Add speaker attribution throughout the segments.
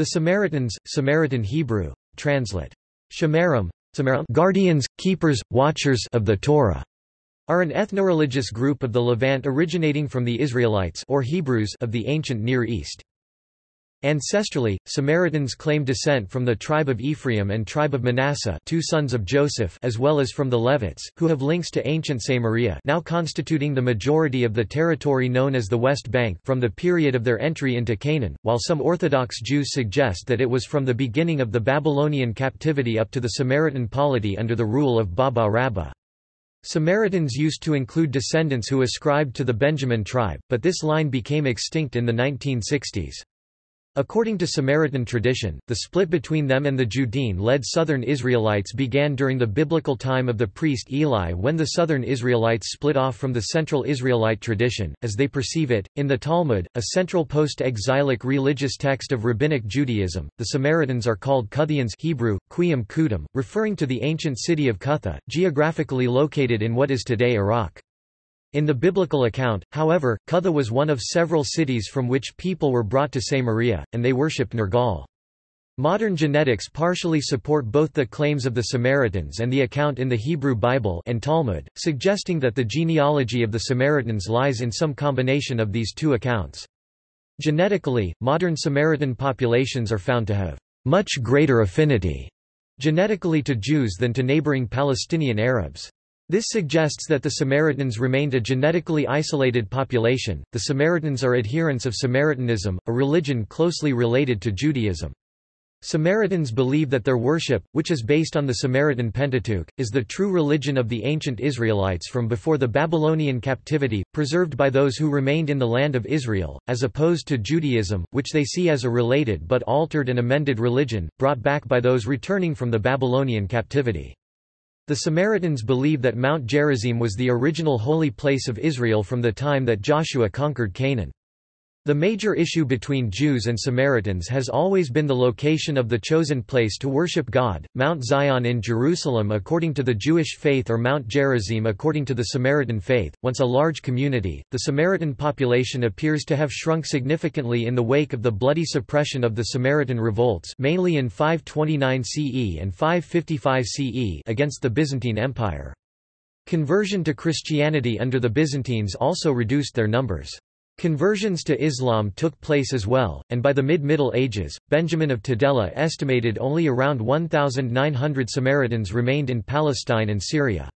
Speaker 1: The Samaritans, Samaritan Hebrew, translate. Shemarim, guardians, keepers, watchers of the Torah, are an ethnoreligious group of the Levant originating from the Israelites or Hebrews of the ancient Near East. Ancestrally, Samaritans claim descent from the tribe of Ephraim and tribe of Manasseh two sons of Joseph as well as from the Levites, who have links to ancient Samaria now constituting the majority of the territory known as the West Bank from the period of their entry into Canaan, while some Orthodox Jews suggest that it was from the beginning of the Babylonian captivity up to the Samaritan polity under the rule of Baba Rabba. Samaritans used to include descendants who ascribed to the Benjamin tribe, but this line became extinct in the 1960s. According to Samaritan tradition, the split between them and the Judean-led southern Israelites began during the biblical time of the priest Eli when the southern Israelites split off from the central Israelite tradition, as they perceive it. In the Talmud, a central post-exilic religious text of Rabbinic Judaism, the Samaritans are called Cuthians Hebrew, Qiyam referring to the ancient city of Cutha, geographically located in what is today Iraq. In the biblical account, however, Cutha was one of several cities from which people were brought to Samaria, and they worshipped Nergal. Modern genetics partially support both the claims of the Samaritans and the account in the Hebrew Bible and Talmud, suggesting that the genealogy of the Samaritans lies in some combination of these two accounts. Genetically, modern Samaritan populations are found to have much greater affinity genetically to Jews than to neighboring Palestinian Arabs. This suggests that the Samaritans remained a genetically isolated population. The Samaritans are adherents of Samaritanism, a religion closely related to Judaism. Samaritans believe that their worship, which is based on the Samaritan Pentateuch, is the true religion of the ancient Israelites from before the Babylonian captivity, preserved by those who remained in the land of Israel, as opposed to Judaism, which they see as a related but altered and amended religion, brought back by those returning from the Babylonian captivity. The Samaritans believe that Mount Gerizim was the original holy place of Israel from the time that Joshua conquered Canaan. The major issue between Jews and Samaritans has always been the location of the chosen place to worship God, Mount Zion in Jerusalem according to the Jewish faith or Mount Gerizim according to the Samaritan faith. Once a large community, the Samaritan population appears to have shrunk significantly in the wake of the bloody suppression of the Samaritan revolts mainly in 529 CE and 555 CE against the Byzantine Empire. Conversion to Christianity under the Byzantines also reduced their numbers. Conversions to Islam took place as well, and by the mid-Middle Ages, Benjamin of Tudela estimated only around 1,900 Samaritans remained in Palestine and Syria.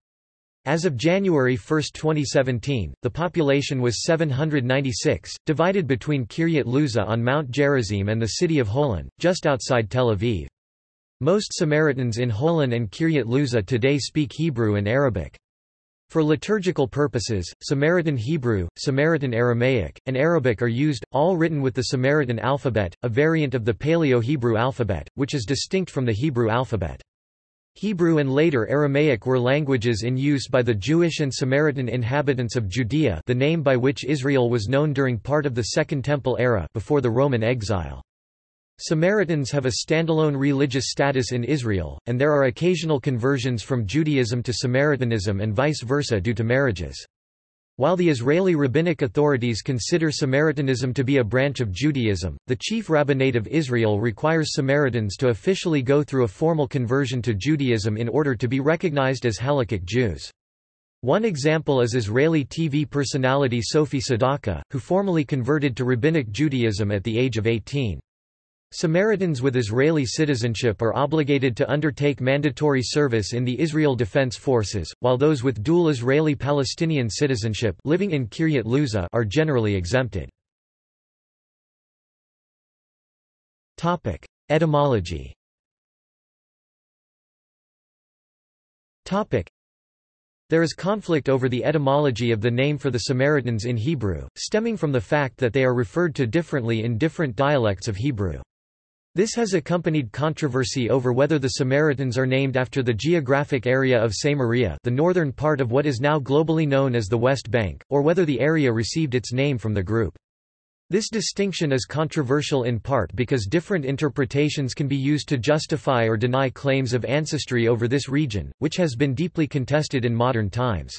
Speaker 1: As of January 1, 2017, the population was 796, divided between Kiryat Luza on Mount Gerizim and the city of Holon, just outside Tel Aviv. Most Samaritans in Holon and Kiryat Luza today speak Hebrew and Arabic. For liturgical purposes, Samaritan Hebrew, Samaritan Aramaic, and Arabic are used, all written with the Samaritan alphabet, a variant of the Paleo-Hebrew alphabet, which is distinct from the Hebrew alphabet. Hebrew and later Aramaic were languages in use by the Jewish and Samaritan inhabitants of Judea the name by which Israel was known during part of the Second Temple era before the Roman exile. Samaritans have a standalone religious status in Israel, and there are occasional conversions from Judaism to Samaritanism and vice versa due to marriages. While the Israeli rabbinic authorities consider Samaritanism to be a branch of Judaism, the chief rabbinate of Israel requires Samaritans to officially go through a formal conversion to Judaism in order to be recognized as Halakhic Jews. One example is Israeli TV personality Sophie Sadaka, who formally converted to Rabbinic Judaism at the age of 18. Samaritans with Israeli citizenship are obligated to undertake mandatory service in the Israel Defense Forces, while those with dual Israeli-Palestinian citizenship living in Kiryat Luza are generally exempted. Etymology there is conflict over the etymology of the name for the Samaritans in Hebrew, stemming from the fact that they are referred to differently in different dialects of Hebrew. This has accompanied controversy over whether the Samaritans are named after the geographic area of Samaria the northern part of what is now globally known as the West Bank, or whether the area received its name from the group. This distinction is controversial in part because different interpretations can be used to justify or deny claims of ancestry over this region, which has been deeply contested in modern times.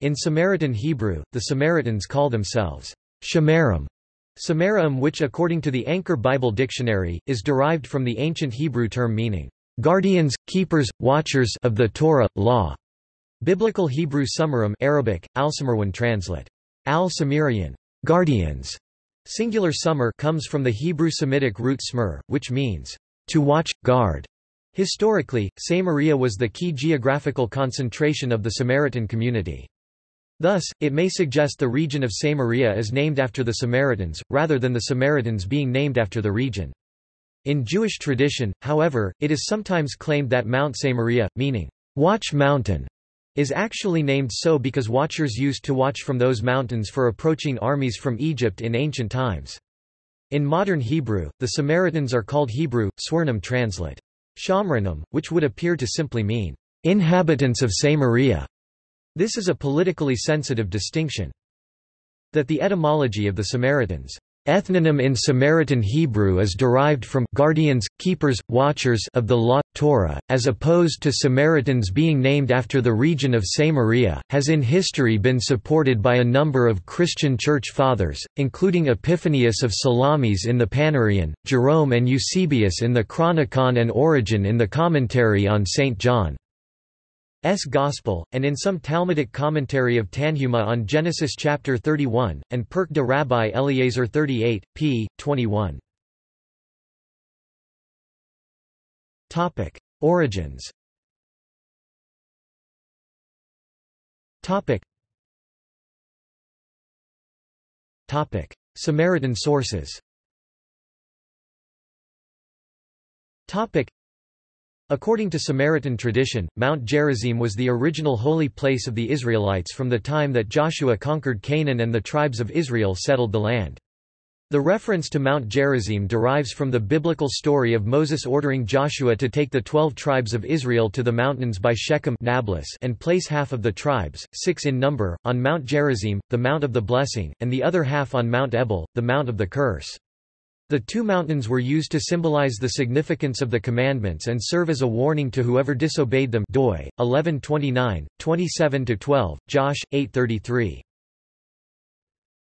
Speaker 1: In Samaritan Hebrew, the Samaritans call themselves Shemarim, Samarim which according to the Anchor Bible Dictionary, is derived from the ancient Hebrew term meaning, "...guardians, keepers, watchers of the Torah, law." Biblical Hebrew Sumarim Arabic, al-Samarwan translate. Al-Samirian, guardians. Singular summer comes from the Hebrew Semitic root smur, which means, to watch, guard. Historically, Samaria was the key geographical concentration of the Samaritan community. Thus, it may suggest the region of Samaria is named after the Samaritans, rather than the Samaritans being named after the region. In Jewish tradition, however, it is sometimes claimed that Mount Samaria, meaning, watch mountain, is actually named so because watchers used to watch from those mountains for approaching armies from Egypt in ancient times. In modern Hebrew, the Samaritans are called Hebrew, Swarnim translate. Shamranim, which would appear to simply mean, inhabitants of Samaria. This is a politically sensitive distinction. That the etymology of the Samaritans' ethnonym in Samaritan Hebrew is derived from guardians, keepers, watchers of the law, Torah, as opposed to Samaritans being named after the region of Samaria, has in history been supported by a number of Christian church fathers, including Epiphanius of Salamis in the Panarion, Jerome and Eusebius in the Chronicon and Origen in the Commentary on St. John. S. Gospel, and in some Talmudic commentary of Tanhuma on Genesis chapter 31, and Pirke de Rabbi Eliezer 38, p. 21. Topic: Origins. Samaritan sources. According to Samaritan tradition, Mount Gerizim was the original holy place of the Israelites from the time that Joshua conquered Canaan and the tribes of Israel settled the land. The reference to Mount Gerizim derives from the biblical story of Moses ordering Joshua to take the twelve tribes of Israel to the mountains by Shechem Nablus and place half of the tribes, six in number, on Mount Gerizim, the Mount of the Blessing, and the other half on Mount Ebal, the Mount of the Curse. The two mountains were used to symbolize the significance of the commandments and serve as a warning to whoever disobeyed them doi, 1129, 27–12, Josh, 833.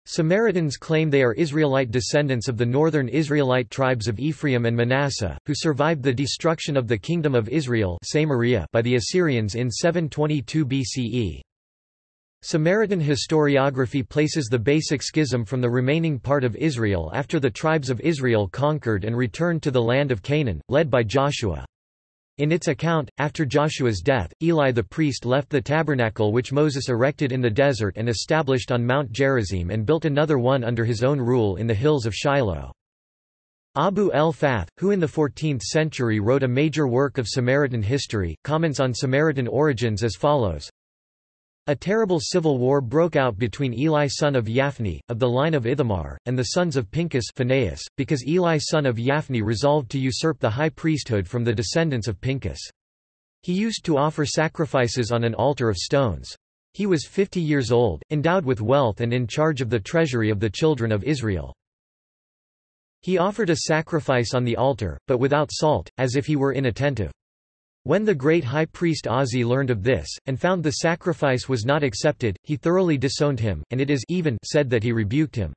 Speaker 1: Samaritans claim they are Israelite descendants of the northern Israelite tribes of Ephraim and Manasseh, who survived the destruction of the Kingdom of Israel by the Assyrians in 722 BCE. Samaritan historiography places the basic schism from the remaining part of Israel after the tribes of Israel conquered and returned to the land of Canaan, led by Joshua. In its account, after Joshua's death, Eli the priest left the tabernacle which Moses erected in the desert and established on Mount Gerizim and built another one under his own rule in the hills of Shiloh. Abu el-Fath, who in the 14th century wrote a major work of Samaritan history, comments on Samaritan origins as follows, a terrible civil war broke out between Eli son of Yaphni, of the line of Ithamar, and the sons of Pinchas Phinehas, because Eli son of Yaphni resolved to usurp the high priesthood from the descendants of Pinchas. He used to offer sacrifices on an altar of stones. He was fifty years old, endowed with wealth and in charge of the treasury of the children of Israel. He offered a sacrifice on the altar, but without salt, as if he were inattentive. When the great high priest Ozzi learned of this, and found the sacrifice was not accepted, he thoroughly disowned him, and it is even said that he rebuked him.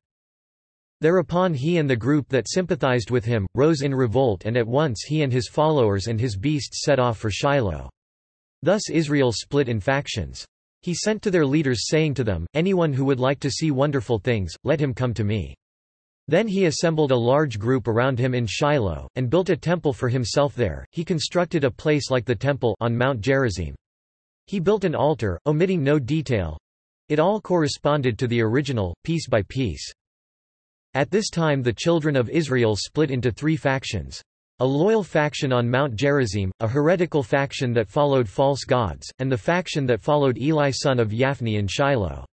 Speaker 1: Thereupon he and the group that sympathized with him, rose in revolt and at once he and his followers and his beasts set off for Shiloh. Thus Israel split in factions. He sent to their leaders saying to them, Anyone who would like to see wonderful things, let him come to me. Then he assembled a large group around him in Shiloh, and built a temple for himself there. He constructed a place like the temple on Mount Gerizim. He built an altar, omitting no detail. It all corresponded to the original, piece by piece. At this time the children of Israel split into three factions. A loyal faction on Mount Gerizim, a heretical faction that followed false gods, and the faction that followed Eli son of Yaphni in Shiloh.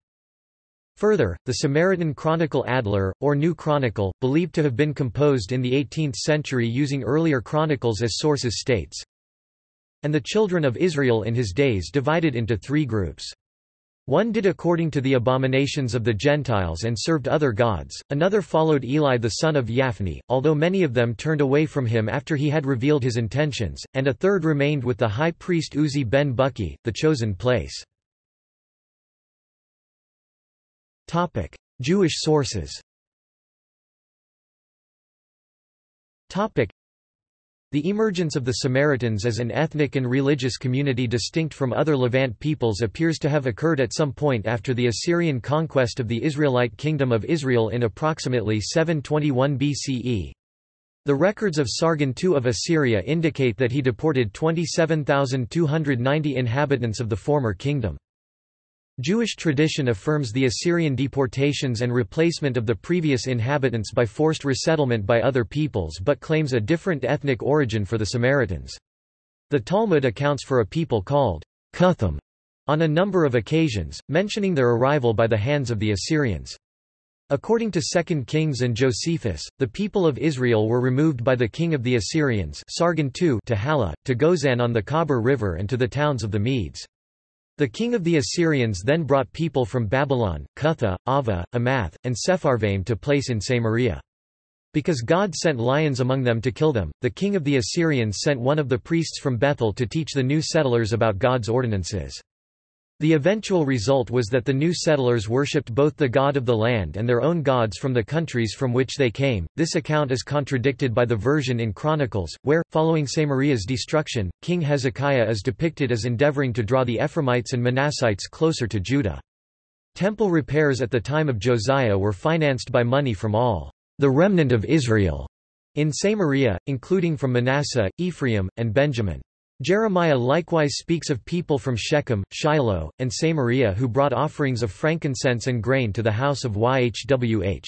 Speaker 1: Further, the Samaritan Chronicle Adler, or New Chronicle, believed to have been composed in the 18th century using earlier chronicles as sources states, And the children of Israel in his days divided into three groups. One did according to the abominations of the Gentiles and served other gods, another followed Eli the son of Yaphni, although many of them turned away from him after he had revealed his intentions, and a third remained with the high priest Uzzi ben Bukki, the chosen place. Topic: Jewish sources. Topic: The emergence of the Samaritans as an ethnic and religious community distinct from other Levant peoples appears to have occurred at some point after the Assyrian conquest of the Israelite Kingdom of Israel in approximately 721 BCE. The records of Sargon II of Assyria indicate that he deported 27,290 inhabitants of the former kingdom. Jewish tradition affirms the Assyrian deportations and replacement of the previous inhabitants by forced resettlement by other peoples but claims a different ethnic origin for the Samaritans. The Talmud accounts for a people called Cuthim on a number of occasions, mentioning their arrival by the hands of the Assyrians. According to 2 Kings and Josephus, the people of Israel were removed by the king of the Assyrians Sargon II to Halah, to Gozan on the Khabur River and to the towns of the Medes. The king of the Assyrians then brought people from Babylon, Cutha, Ava, Amath, and Sepharvaim to place in Samaria. Because God sent lions among them to kill them, the king of the Assyrians sent one of the priests from Bethel to teach the new settlers about God's ordinances. The eventual result was that the new settlers worshipped both the god of the land and their own gods from the countries from which they came. This account is contradicted by the version in Chronicles, where, following Samaria's destruction, King Hezekiah is depicted as endeavoring to draw the Ephraimites and Manassites closer to Judah. Temple repairs at the time of Josiah were financed by money from all the remnant of Israel in Samaria, including from Manasseh, Ephraim, and Benjamin. Jeremiah likewise speaks of people from Shechem, Shiloh, and Samaria who brought offerings of frankincense and grain to the house of Yhwh.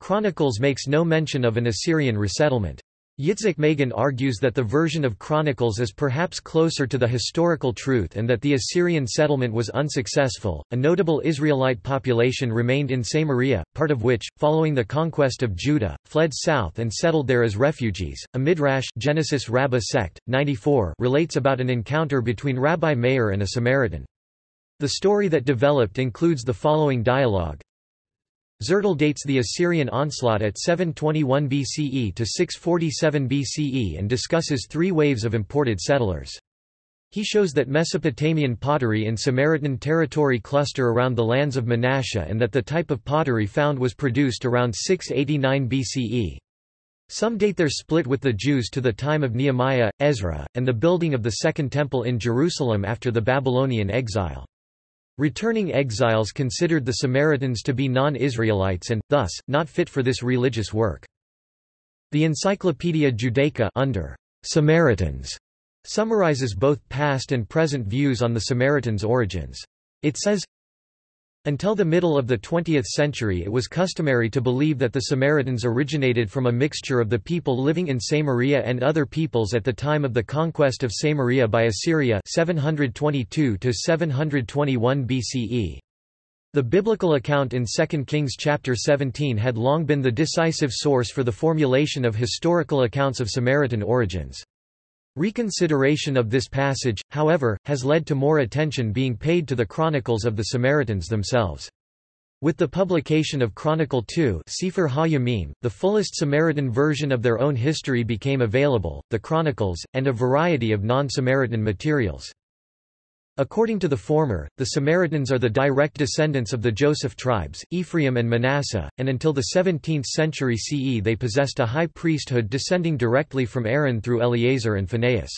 Speaker 1: Chronicles makes no mention of an Assyrian resettlement. Yitzhak Magen argues that the version of Chronicles is perhaps closer to the historical truth and that the Assyrian settlement was unsuccessful. A notable Israelite population remained in Samaria, part of which, following the conquest of Judah, fled south and settled there as refugees. A Midrash Genesis Rabbah sect, 94 relates about an encounter between Rabbi Meir and a Samaritan. The story that developed includes the following dialogue. Zertal dates the Assyrian onslaught at 721 BCE to 647 BCE and discusses three waves of imported settlers. He shows that Mesopotamian pottery in Samaritan territory cluster around the lands of Manasseh and that the type of pottery found was produced around 689 BCE. Some date their split with the Jews to the time of Nehemiah, Ezra, and the building of the Second Temple in Jerusalem after the Babylonian exile. Returning exiles considered the Samaritans to be non-Israelites and, thus, not fit for this religious work. The Encyclopaedia Judaica under Samaritans summarizes both past and present views on the Samaritans' origins. It says, until the middle of the 20th century it was customary to believe that the Samaritans originated from a mixture of the people living in Samaria and other peoples at the time of the conquest of Samaria by Assyria 722 BCE. The biblical account in 2 Kings chapter 17 had long been the decisive source for the formulation of historical accounts of Samaritan origins. Reconsideration of this passage, however, has led to more attention being paid to the chronicles of the Samaritans themselves. With the publication of Chronicle 2 Sefer HaYamim, the fullest Samaritan version of their own history became available, the Chronicles, and a variety of non-Samaritan materials. According to the former, the Samaritans are the direct descendants of the Joseph tribes, Ephraim and Manasseh, and until the 17th century CE they possessed a high priesthood descending directly from Aaron through Eleazar and Phinehas.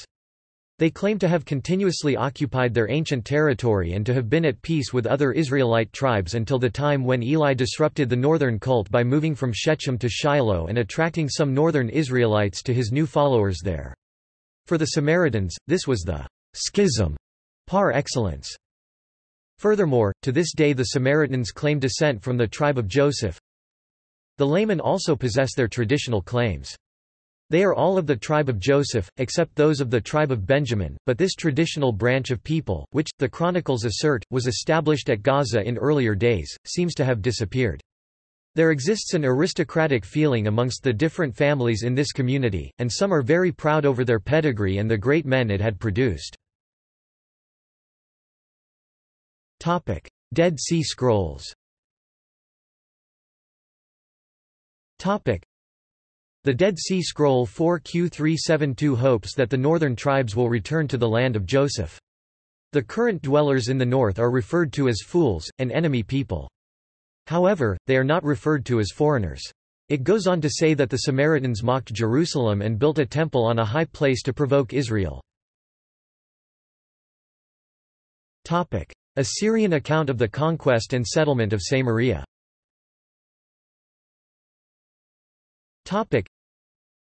Speaker 1: They claim to have continuously occupied their ancient territory and to have been at peace with other Israelite tribes until the time when Eli disrupted the northern cult by moving from Shechem to Shiloh and attracting some northern Israelites to his new followers there. For the Samaritans, this was the schism par excellence. Furthermore, to this day the Samaritans claim descent from the tribe of Joseph. The laymen also possess their traditional claims. They are all of the tribe of Joseph, except those of the tribe of Benjamin, but this traditional branch of people, which, the Chronicles assert, was established at Gaza in earlier days, seems to have disappeared. There exists an aristocratic feeling amongst the different families in this community, and some are very proud over their pedigree and the great men it had produced. Topic: Dead Sea Scrolls. Topic: The Dead Sea Scroll 4Q372 hopes that the northern tribes will return to the land of Joseph. The current dwellers in the north are referred to as fools, an enemy people. However, they are not referred to as foreigners. It goes on to say that the Samaritans mocked Jerusalem and built a temple on a high place to provoke Israel. Assyrian account of the conquest and settlement of Samaria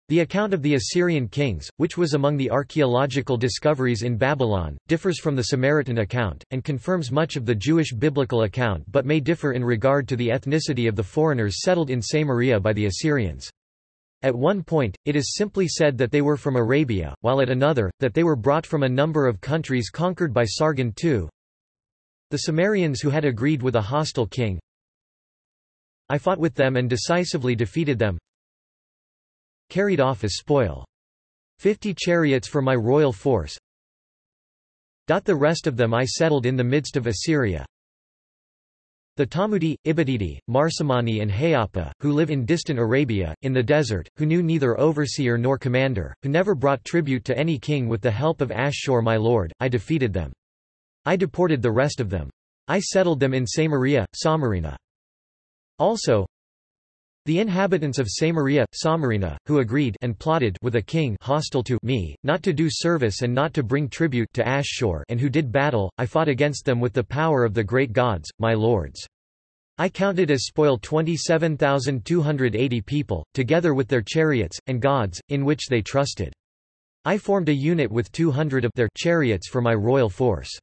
Speaker 1: the account of the Assyrian kings, which was among the archaeological discoveries in Babylon, differs from the Samaritan account, and confirms much of the Jewish biblical account but may differ in regard to the ethnicity of the foreigners settled in Samaria by the Assyrians. At one point, it is simply said that they were from Arabia, while at another, that they were brought from a number of countries conquered by Sargon II. The Samarians who had agreed with a hostile king, I fought with them and decisively defeated them carried off as spoil. Fifty chariots for my royal force. The rest of them I settled in the midst of Assyria. The Tamudi, Ibadidi, Marsamani and Hayapa, who live in distant Arabia, in the desert, who knew neither overseer nor commander, who never brought tribute to any king with the help of Ashur my lord, I defeated them. I deported the rest of them. I settled them in Samaria, Samarina. Also, the inhabitants of Samaria, Samarina, who agreed and plotted with a king hostile to me, not to do service and not to bring tribute to Ashshur and who did battle, I fought against them with the power of the great gods, my lords. I counted as spoil 27,280 people, together with their chariots, and gods, in which they trusted. I formed a unit with 200 of their chariots for my royal force.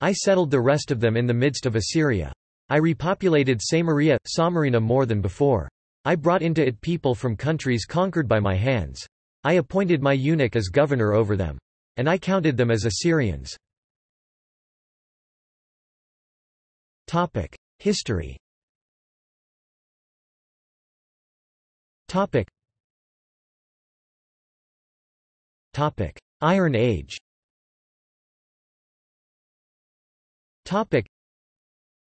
Speaker 1: I settled the rest of them in the midst of Assyria. I repopulated Samaria, Samarina more than before. I brought into it people from countries conquered by my hands. I appointed my eunuch as governor over them. And I counted them as Assyrians. History Iron Age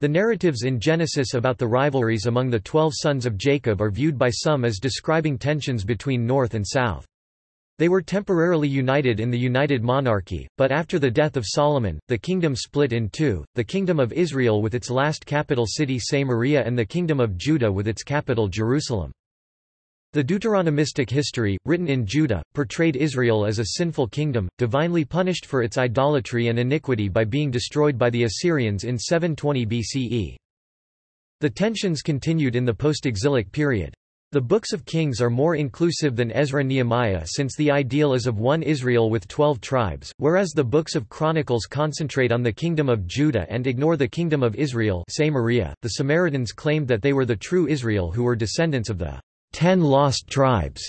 Speaker 1: the narratives in Genesis about the rivalries among the twelve sons of Jacob are viewed by some as describing tensions between North and South. They were temporarily united in the United Monarchy, but after the death of Solomon, the kingdom split in two, the Kingdom of Israel with its last capital city Samaria and the Kingdom of Judah with its capital Jerusalem. The Deuteronomistic history, written in Judah, portrayed Israel as a sinful kingdom, divinely punished for its idolatry and iniquity by being destroyed by the Assyrians in 720 BCE. The tensions continued in the post-exilic period. The books of Kings are more inclusive than Ezra-Nehemiah since the ideal is of one Israel with twelve tribes, whereas the books of Chronicles concentrate on the kingdom of Judah and ignore the kingdom of Israel Samaria. .The Samaritans claimed that they were the true Israel who were descendants of the ten lost tribes,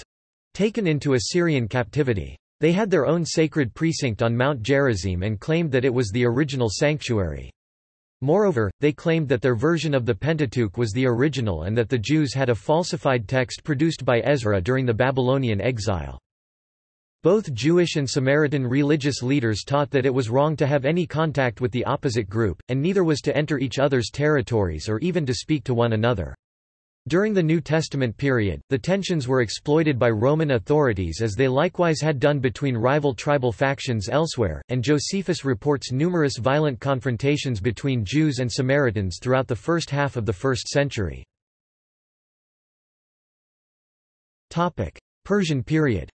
Speaker 1: taken into Assyrian captivity. They had their own sacred precinct on Mount Gerizim and claimed that it was the original sanctuary. Moreover, they claimed that their version of the Pentateuch was the original and that the Jews had a falsified text produced by Ezra during the Babylonian exile. Both Jewish and Samaritan religious leaders taught that it was wrong to have any contact with the opposite group, and neither was to enter each other's territories or even to speak to one another. During the New Testament period, the tensions were exploited by Roman authorities as they likewise had done between rival tribal factions elsewhere, and Josephus reports numerous violent confrontations between Jews and Samaritans throughout the first half of the first century. Persian period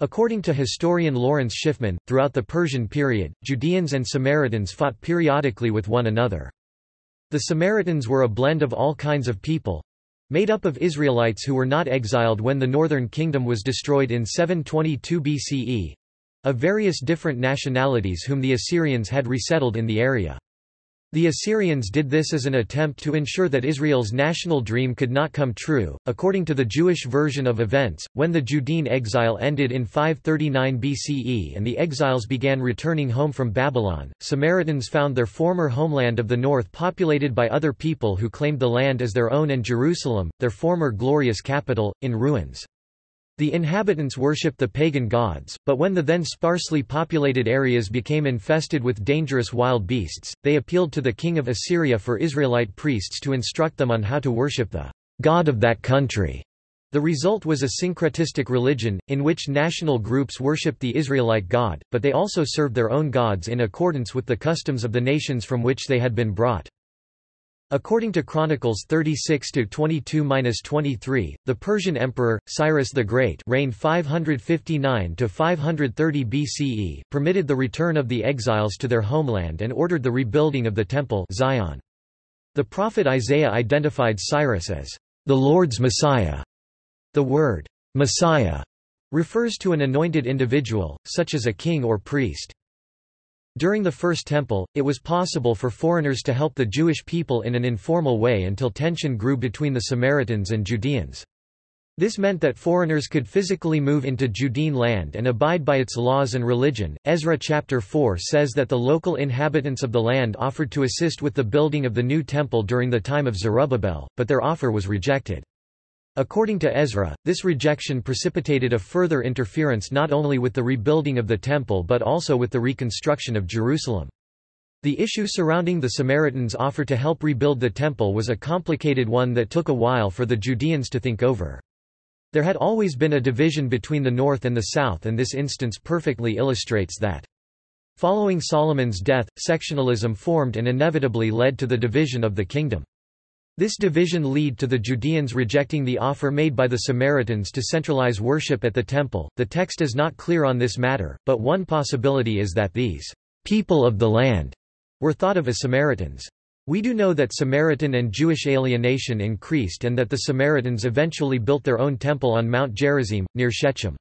Speaker 1: According to historian Lawrence Schiffman, throughout the Persian period, Judeans and Samaritans fought periodically with one another. The Samaritans were a blend of all kinds of people, made up of Israelites who were not exiled when the northern kingdom was destroyed in 722 BCE, of various different nationalities whom the Assyrians had resettled in the area. The Assyrians did this as an attempt to ensure that Israel's national dream could not come true. According to the Jewish version of events, when the Judean exile ended in 539 BCE and the exiles began returning home from Babylon, Samaritans found their former homeland of the north populated by other people who claimed the land as their own and Jerusalem, their former glorious capital, in ruins. The inhabitants worshipped the pagan gods, but when the then sparsely populated areas became infested with dangerous wild beasts, they appealed to the king of Assyria for Israelite priests to instruct them on how to worship the god of that country. The result was a syncretistic religion, in which national groups worshipped the Israelite god, but they also served their own gods in accordance with the customs of the nations from which they had been brought. According to Chronicles 36-22-23, the Persian emperor, Cyrus the Great reigned 559-530 BCE, permitted the return of the exiles to their homeland and ordered the rebuilding of the Temple Zion. The prophet Isaiah identified Cyrus as the Lord's Messiah. The word, Messiah, refers to an anointed individual, such as a king or priest. During the First Temple, it was possible for foreigners to help the Jewish people in an informal way until tension grew between the Samaritans and Judeans. This meant that foreigners could physically move into Judean land and abide by its laws and religion. Ezra chapter 4 says that the local inhabitants of the land offered to assist with the building of the new temple during the time of Zerubbabel, but their offer was rejected. According to Ezra, this rejection precipitated a further interference not only with the rebuilding of the Temple but also with the reconstruction of Jerusalem. The issue surrounding the Samaritans' offer to help rebuild the Temple was a complicated one that took a while for the Judeans to think over. There had always been a division between the north and the south and this instance perfectly illustrates that. Following Solomon's death, sectionalism formed and inevitably led to the division of the kingdom. This division led to the Judeans rejecting the offer made by the Samaritans to centralize worship at the temple. The text is not clear on this matter, but one possibility is that these people of the land were thought of as Samaritans. We do know that Samaritan and Jewish alienation increased and that the Samaritans eventually built their own temple on Mount Gerizim, near Shechem.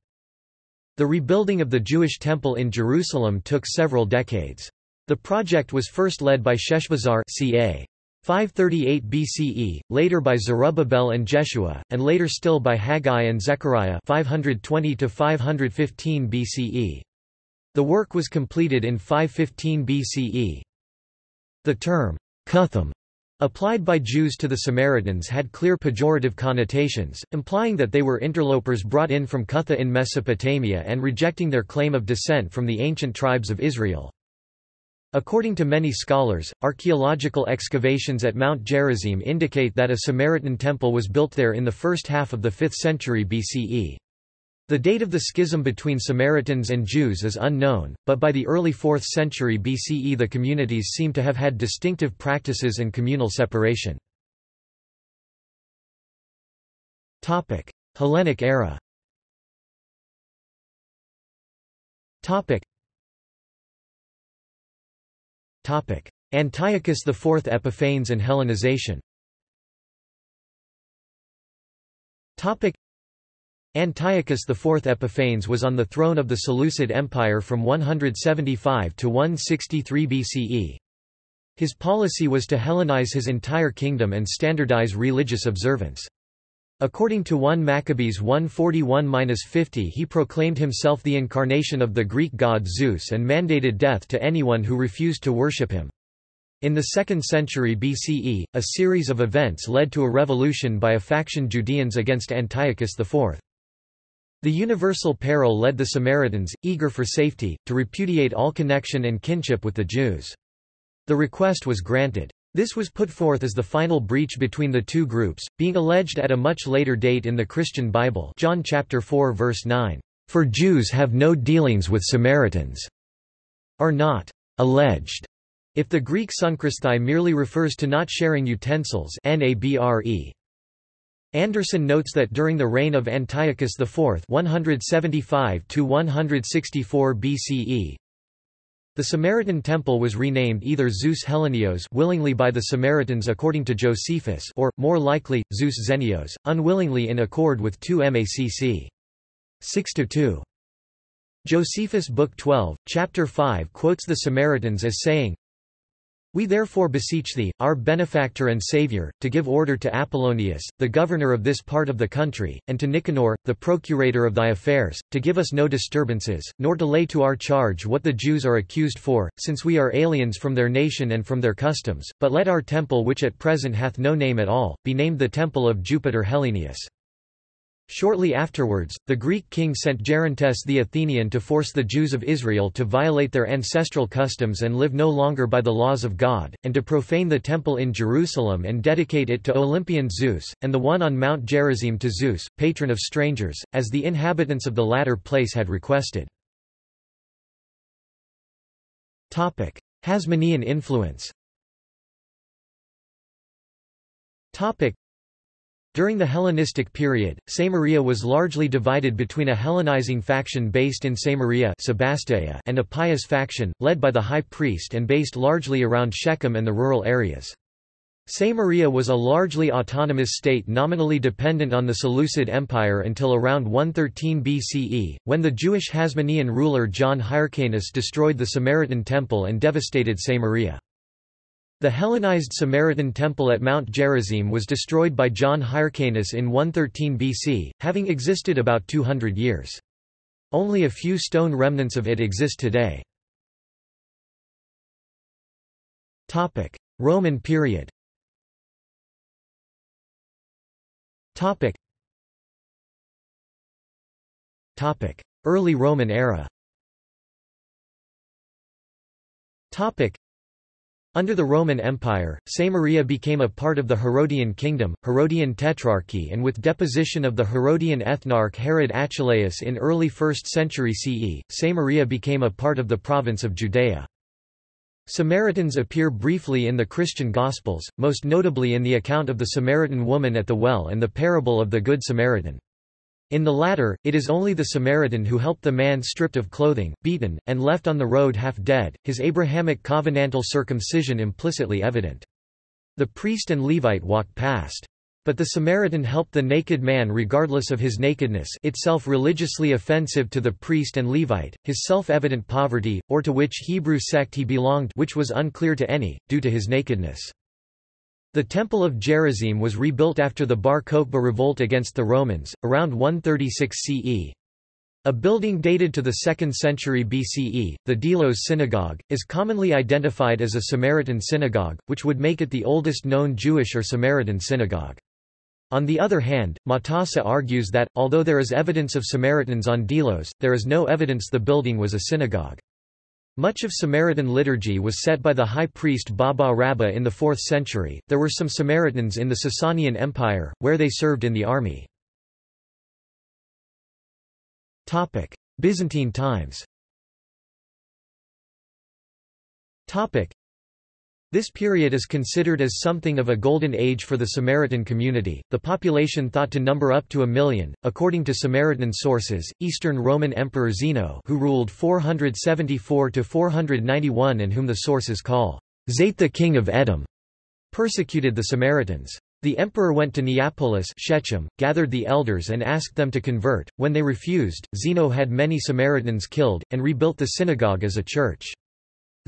Speaker 1: The rebuilding of the Jewish temple in Jerusalem took several decades. The project was first led by Sheshbazzar ca. 538 BCE, later by Zerubbabel and Jeshua, and later still by Haggai and Zechariah 520 515 BCE. The work was completed in 515 BCE. The term, Cuthim, applied by Jews to the Samaritans had clear pejorative connotations, implying that they were interlopers brought in from Cutha in Mesopotamia and rejecting their claim of descent from the ancient tribes of Israel. According to many scholars, archaeological excavations at Mount Gerizim indicate that a Samaritan temple was built there in the first half of the 5th century BCE. The date of the schism between Samaritans and Jews is unknown, but by the early 4th century BCE the communities seem to have had distinctive practices and communal separation. Hellenic era Antiochus IV Epiphanes and Hellenization Antiochus IV Epiphanes was on the throne of the Seleucid Empire from 175 to 163 BCE. His policy was to Hellenize his entire kingdom and standardize religious observance. According to 1 Maccabees 141-50 he proclaimed himself the incarnation of the Greek god Zeus and mandated death to anyone who refused to worship him. In the 2nd century BCE, a series of events led to a revolution by a faction Judeans against Antiochus IV. The universal peril led the Samaritans, eager for safety, to repudiate all connection and kinship with the Jews. The request was granted. This was put forth as the final breach between the two groups, being alleged at a much later date in the Christian Bible John chapter 4 verse 9, "For Jews have no dealings with Samaritans," are not alleged. If the Greek sunkristai merely refers to not sharing utensils nabre. Anderson notes that during the reign of Antiochus IV 175 BCE, the Samaritan temple was renamed either Zeus Hellenios willingly by the Samaritans according to Josephus or, more likely, Zeus Xenios, unwillingly in accord with 2 Macc. 6–2. Josephus Book 12, Chapter 5 quotes the Samaritans as saying, we therefore beseech thee, our benefactor and saviour, to give order to Apollonius, the governor of this part of the country, and to Nicanor, the procurator of thy affairs, to give us no disturbances, nor to lay to our charge what the Jews are accused for, since we are aliens from their nation and from their customs, but let our temple which at present hath no name at all, be named the temple of Jupiter Hellenius. Shortly afterwards, the Greek king sent Gerontes the Athenian to force the Jews of Israel to violate their ancestral customs and live no longer by the laws of God, and to profane the temple in Jerusalem and dedicate it to Olympian Zeus, and the one on Mount Gerizim to Zeus, patron of strangers, as the inhabitants of the latter place had requested. Hasmonean influence During the Hellenistic period, Samaria was largely divided between a Hellenizing faction based in Samaria and a pious faction, led by the high priest and based largely around Shechem and the rural areas. Samaria was a largely autonomous state nominally dependent on the Seleucid Empire until around 113 BCE, when the Jewish Hasmonean ruler John Hyrcanus destroyed the Samaritan temple and devastated Samaria. The Hellenized Samaritan temple at Mount Gerizim was destroyed by John Hyrcanus in 113 BC, having existed about 200 years. Only a few stone remnants of it exist today. Roman period Early Roman era under the Roman Empire, Samaria became a part of the Herodian kingdom, Herodian Tetrarchy and with deposition of the Herodian ethnarch Herod Archelaus in early 1st century CE, Samaria became a part of the province of Judea. Samaritans appear briefly in the Christian Gospels, most notably in the account of the Samaritan woman at the well and the parable of the Good Samaritan. In the latter, it is only the Samaritan who helped the man stripped of clothing, beaten, and left on the road half dead, his Abrahamic covenantal circumcision implicitly evident. The priest and Levite walked past. But the Samaritan helped the naked man regardless of his nakedness itself religiously offensive to the priest and Levite, his self-evident poverty, or to which Hebrew sect he belonged which was unclear to any, due to his nakedness. The Temple of Gerizim was rebuilt after the Bar Kokhba revolt against the Romans, around 136 CE. A building dated to the 2nd century BCE, the Delos Synagogue, is commonly identified as a Samaritan synagogue, which would make it the oldest known Jewish or Samaritan synagogue. On the other hand, Matassa argues that, although there is evidence of Samaritans on Delos, there is no evidence the building was a synagogue. Much of Samaritan liturgy was set by the high priest Baba Rabba in the 4th century. There were some Samaritans in the Sasanian Empire, where they served in the army. Topic: Byzantine times. Topic: this period is considered as something of a golden age for the Samaritan community, the population thought to number up to a million. According to Samaritan sources, Eastern Roman Emperor Zeno, who ruled 474 to 491 and whom the sources call Zait the king of Edom, persecuted the Samaritans. The emperor went to Neapolis Shechem, gathered the elders and asked them to convert. When they refused, Zeno had many Samaritans killed, and rebuilt the synagogue as a church.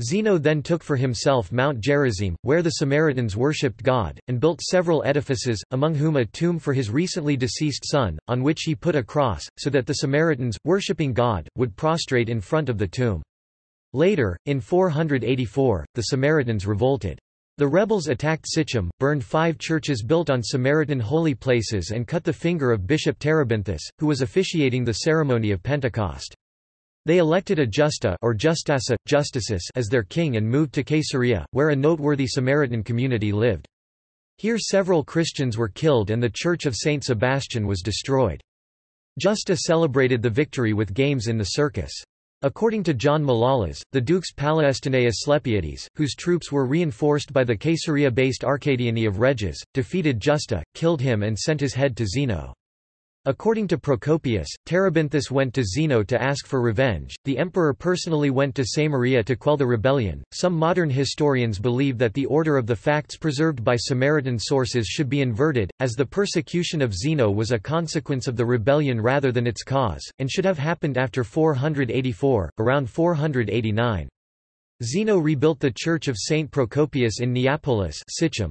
Speaker 1: Zeno then took for himself Mount Gerizim, where the Samaritans worshipped God, and built several edifices, among whom a tomb for his recently deceased son, on which he put a cross, so that the Samaritans, worshipping God, would prostrate in front of the tomb. Later, in 484, the Samaritans revolted. The rebels attacked Sichem, burned five churches built on Samaritan holy places and cut the finger of Bishop Terebinthus, who was officiating the ceremony of Pentecost. They elected a justa or Justasa, Justasus as their king and moved to Caesarea, where a noteworthy Samaritan community lived. Here several Christians were killed and the church of Saint Sebastian was destroyed. Justa celebrated the victory with games in the circus. According to John Malalas, the dux Palaestinae Asclepiades, whose troops were reinforced by the Caesarea-based Arcadiani of Rheges, defeated Justa, killed him and sent his head to Zeno. According to Procopius, Terebinthus went to Zeno to ask for revenge. The emperor personally went to Samaria to quell the rebellion. Some modern historians believe that the order of the facts preserved by Samaritan sources should be inverted, as the persecution of Zeno was a consequence of the rebellion rather than its cause, and should have happened after 484, around 489. Zeno rebuilt the church of Saint Procopius in Neapolis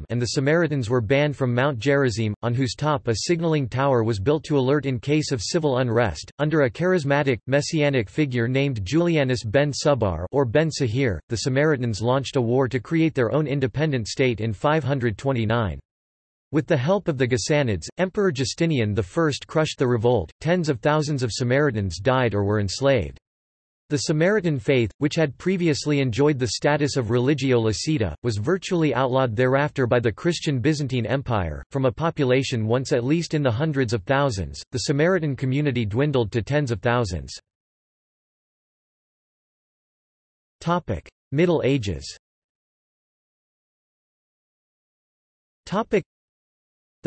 Speaker 1: and the Samaritans were banned from Mount Gerizim, on whose top a signaling tower was built to alert in case of civil unrest. Under a charismatic, messianic figure named Julianus ben Sabar or ben Sahir, the Samaritans launched a war to create their own independent state in 529. With the help of the Ghassanids, Emperor Justinian I crushed the revolt, tens of thousands of Samaritans died or were enslaved. The Samaritan faith, which had previously enjoyed the status of religio licita, was virtually outlawed thereafter by the Christian Byzantine Empire. From a population once at least in the hundreds of thousands, the Samaritan community dwindled to tens of thousands. Topic: Middle Ages. Topic: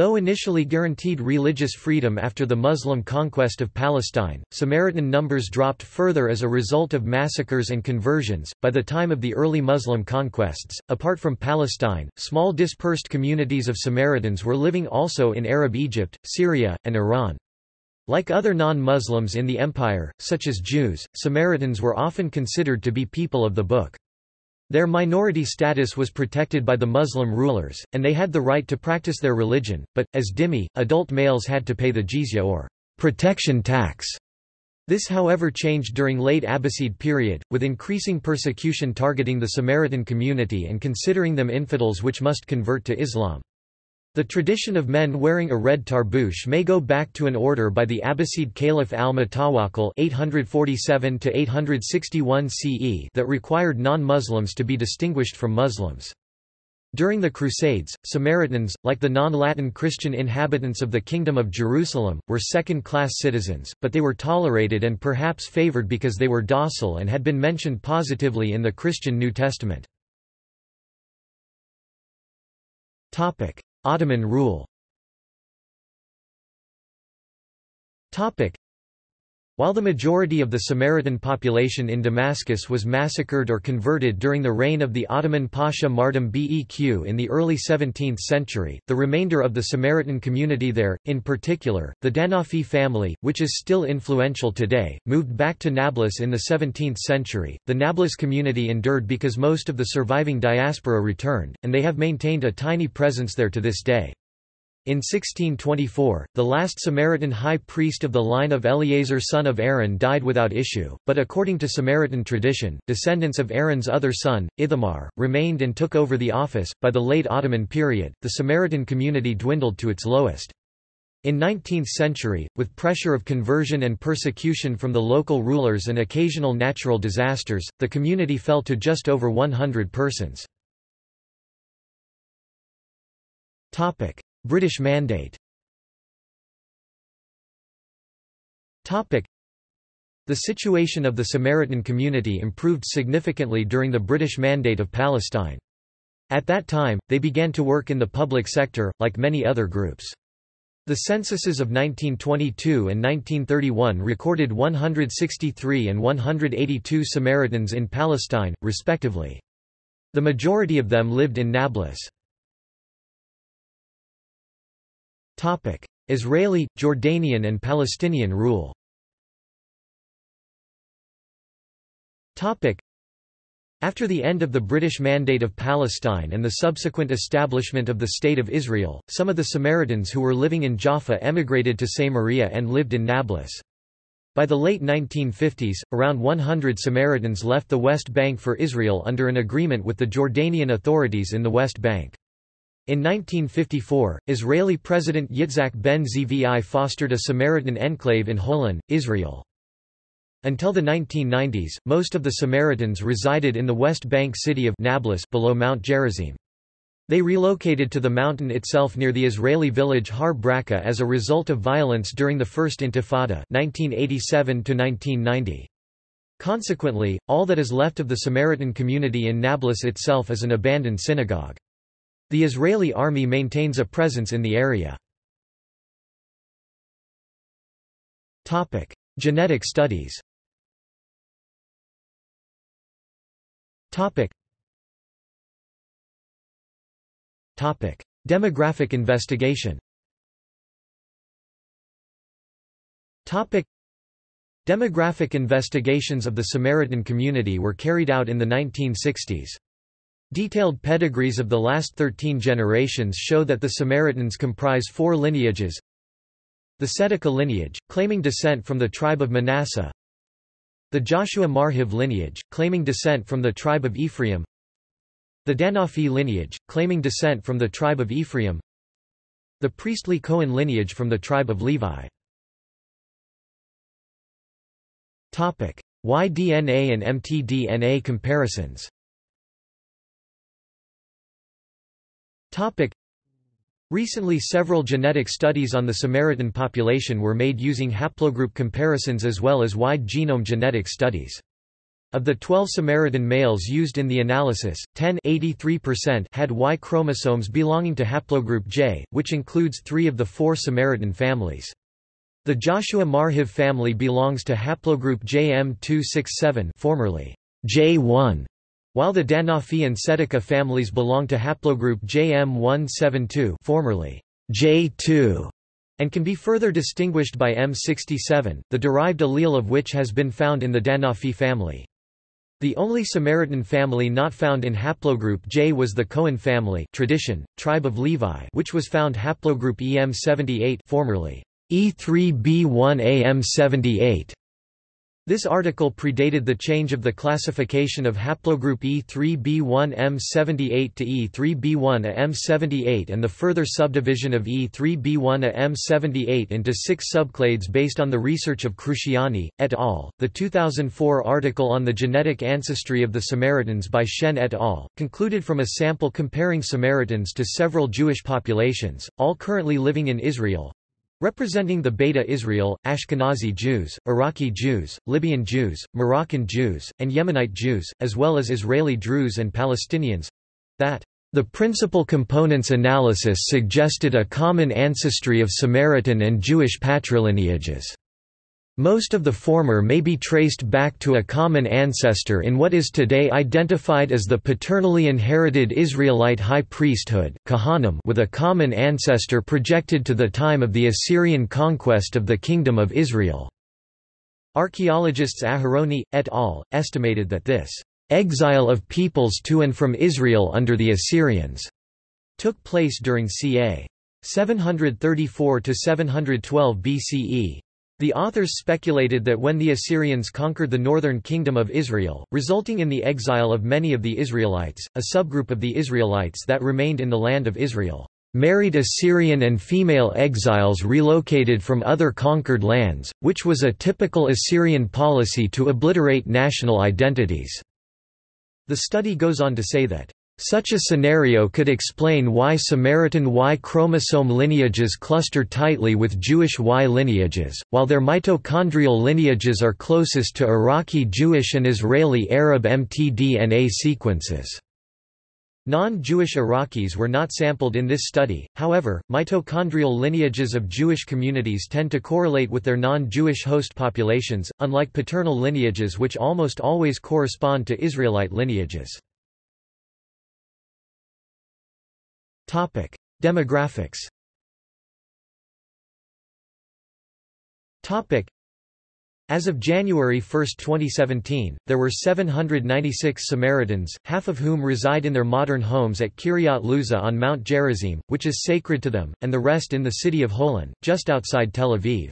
Speaker 1: Though initially guaranteed religious freedom after the Muslim conquest of Palestine, Samaritan numbers dropped further as a result of massacres and conversions. By the time of the early Muslim conquests, apart from Palestine, small dispersed communities of Samaritans were living also in Arab Egypt, Syria, and Iran. Like other non-Muslims in the empire, such as Jews, Samaritans were often considered to be people of the book. Their minority status was protected by the Muslim rulers, and they had the right to practice their religion, but, as dhimmi, adult males had to pay the jizya or protection tax. This however changed during late Abbasid period, with increasing persecution targeting the Samaritan community and considering them infidels which must convert to Islam. The tradition of men wearing a red tarbouch may go back to an order by the Abbasid Caliph al-Mutawakkil that required non-Muslims to be distinguished from Muslims. During the Crusades, Samaritans, like the non-Latin Christian inhabitants of the Kingdom of Jerusalem, were second-class citizens, but they were tolerated and perhaps favored because they were docile and had been mentioned positively in the Christian New Testament. Ottoman rule while the majority of the Samaritan population in Damascus was massacred or converted during the reign of the Ottoman Pasha Mardam Beq in the early 17th century, the remainder of the Samaritan community there, in particular, the Danafi family, which is still influential today, moved back to Nablus in the 17th century. The Nablus community endured because most of the surviving diaspora returned, and they have maintained a tiny presence there to this day. In 1624, the last Samaritan high priest of the line of Eleazar son of Aaron died without issue, but according to Samaritan tradition, descendants of Aaron's other son, Ithamar, remained and took over the office. By the late Ottoman period, the Samaritan community dwindled to its lowest. In 19th century, with pressure of conversion and persecution from the local rulers and occasional natural disasters, the community fell to just over 100 persons. British Mandate the situation of the Samaritan community improved significantly during the British Mandate of Palestine. At that time, they began to work in the public sector, like many other groups. The censuses of 1922 and 1931 recorded 163 and 182 Samaritans in Palestine, respectively. The majority of them lived in Nablus. Israeli, Jordanian and Palestinian rule after the end of the British Mandate of Palestine and the subsequent establishment of the State of Israel, some of the Samaritans who were living in Jaffa emigrated to Samaria and lived in Nablus. By the late 1950s, around 100 Samaritans left the West Bank for Israel under an agreement with the Jordanian authorities in the West Bank. In 1954, Israeli President Yitzhak ben Zvi fostered a Samaritan enclave in Holon, Israel. Until the 1990s, most of the Samaritans resided in the West Bank city of Nablus below Mount Gerizim. They relocated to the mountain itself near the Israeli village Har Bracha as a result of violence during the First Intifada 1987 -1990. Consequently, all that is left of the Samaritan community in Nablus itself is an abandoned synagogue. The Israeli army maintains a presence in the area. Genetic studies. Demographic investigation. Demographic investigations of the Samaritan community were carried out in the 1960s. Detailed pedigrees of the last 13 generations show that the Samaritans comprise four lineages. The Tzedekah lineage, claiming descent from the tribe of Manasseh. The Joshua Marhiv lineage, claiming descent from the tribe of Ephraim. The Danafi lineage, claiming descent from the tribe of Ephraim. The priestly Cohen lineage from the tribe of Levi. Topic: Y-DNA and mtDNA comparisons Topic. Recently several genetic studies on the Samaritan population were made using haplogroup comparisons as well as wide genome genetic studies. Of the 12 Samaritan males used in the analysis, 10 had Y chromosomes belonging to haplogroup J, which includes three of the four Samaritan families. The Joshua Marhiv family belongs to haplogroup JM267 formerly J1, while the Danafi and Tsedakah families belong to haplogroup JM172 formerly J2 and can be further distinguished by M67, the derived allele of which has been found in the Danafi family. The only Samaritan family not found in haplogroup J was the Cohen family tradition, tribe of Levi which was found haplogroup EM78 formerly E3B1AM78 this article predated the change of the classification of haplogroup E3b1m78 to E3b1am78 and the further subdivision of E3b1am78 into six subclades based on the research of Cruciani, et al. The 2004 article on the genetic ancestry of the Samaritans by Shen et al. concluded from a sample comparing Samaritans to several Jewish populations, all currently living in Israel, Representing the Beta Israel, Ashkenazi Jews, Iraqi Jews, Libyan Jews, Moroccan Jews, and Yemenite Jews, as well as Israeli Druze and Palestinians—that the principal components analysis suggested a common ancestry of Samaritan and Jewish patrilineages. Most of the former may be traced back to a common ancestor in what is today identified as the paternally inherited Israelite high priesthood with a common ancestor projected to the time of the Assyrian conquest of the Kingdom of Israel. Archaeologists Aharoni, et al., estimated that this exile of peoples to and from Israel under the Assyrians took place during ca. 734–712 BCE. The authors speculated that when the Assyrians conquered the northern kingdom of Israel, resulting in the exile of many of the Israelites, a subgroup of the Israelites that remained in the land of Israel, married Assyrian and female exiles relocated from other conquered lands, which was a typical Assyrian policy to obliterate national identities. The study goes on to say that such a scenario could explain why Samaritan Y chromosome lineages cluster tightly with Jewish Y lineages, while their mitochondrial lineages are closest to Iraqi Jewish and Israeli Arab mtDNA sequences. Non-Jewish Iraqis were not sampled in this study, however, mitochondrial lineages of Jewish communities tend to correlate with their non-Jewish host populations, unlike paternal lineages which almost always correspond to Israelite lineages. Topic: Demographics. Topic: As of January 1, 2017, there were 796 Samaritans, half of whom reside in their modern homes at Kiryat Luza on Mount Gerizim, which is sacred to them, and the rest in the city of Holon, just outside Tel Aviv.